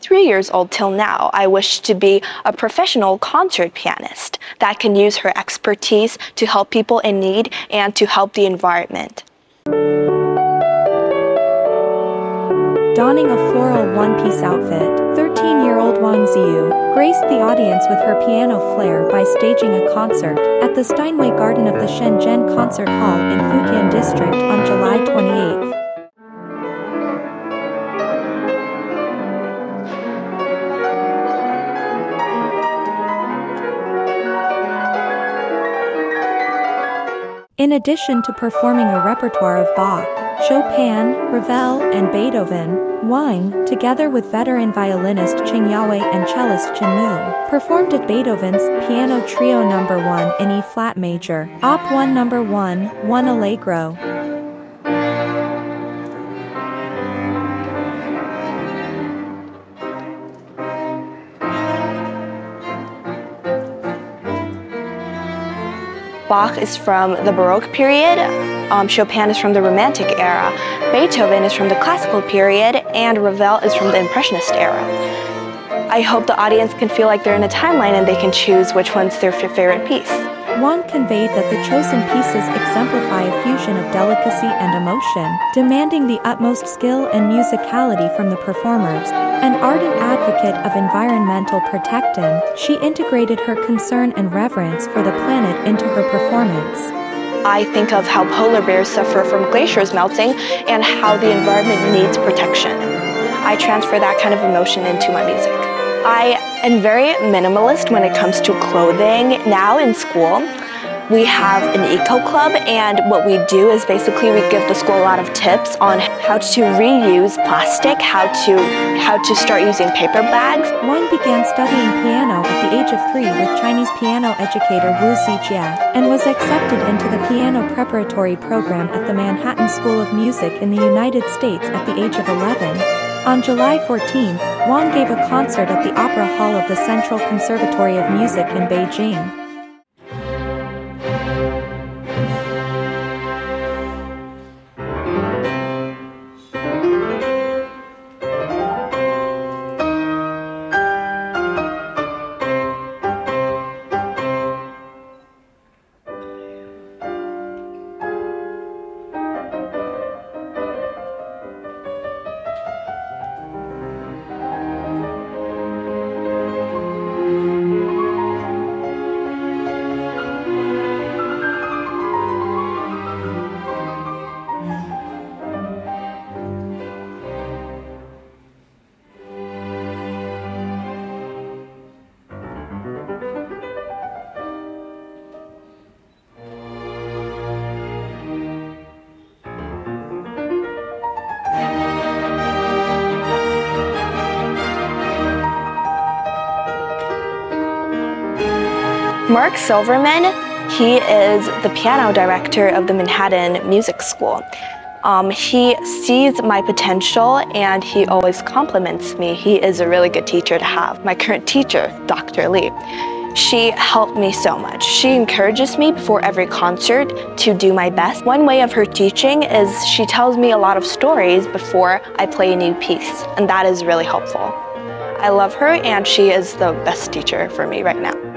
three years old till now, I wish to be a professional concert pianist that can use her expertise to help people in need and to help the environment. Donning a floral one-piece outfit, 13-year-old Wang Ziyu graced the audience with her piano flair by staging a concert at the Steinway Garden of the Shenzhen Concert Hall in Futian District on July 28. In addition to performing a repertoire of Bach, Chopin, Ravel, and Beethoven, Wang, together with veteran violinist Cheng Yawei and cellist Chen Mo, performed at Beethoven's Piano Trio No. 1 in E-flat major, Op. 1 No. 1, 1 Allegro. Bach is from the Baroque period, um, Chopin is from the Romantic era, Beethoven is from the Classical period, and Ravel is from the Impressionist era. I hope the audience can feel like they're in a timeline and they can choose which one's their favorite piece. Wang conveyed that the chosen pieces exemplify a fusion of delicacy and emotion, demanding the utmost skill and musicality from the performers. An ardent advocate of environmental protection, she integrated her concern and reverence for the planet into her performance. I think of how polar bears suffer from glaciers melting and how the environment needs protection. I transfer that kind of emotion into my music. I am very minimalist when it comes to clothing. Now in school, we have an eco club and what we do is basically we give the school a lot of tips on how to reuse plastic, how to how to start using paper bags. Wang began studying piano at the age of three with Chinese piano educator Wu Zijia and was accepted into the piano preparatory program at the Manhattan School of Music in the United States at the age of 11. On July 14, Wang gave a concert at the Opera Hall of the Central Conservatory of Music in Beijing. Mark Silverman, he is the piano director of the Manhattan Music School. Um, he sees my potential and he always compliments me. He is a really good teacher to have. My current teacher, Dr. Lee, she helped me so much. She encourages me before every concert to do my best. One way of her teaching is she tells me a lot of stories before I play a new piece, and that is really helpful. I love her and she is the best teacher for me right now.